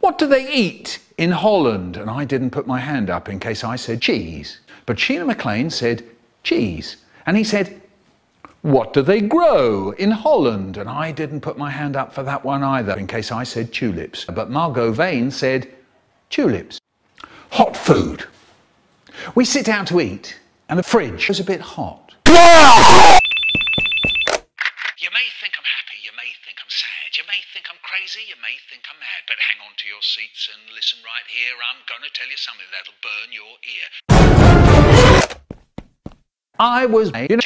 What do they eat in Holland? And I didn't put my hand up in case I said cheese. But Sheila McLean said cheese. And he said, what do they grow in Holland? And I didn't put my hand up for that one either, in case I said tulips. But Margot Vane said tulips. Hot food. We sit down to eat, and the fridge was a bit hot. You may think I'm happy, you may think I'm sad, you may think I'm crazy, you may think I'm mad, but hang on to your seats and listen right here. I'm gonna tell you something that'll burn your ear. I was made in a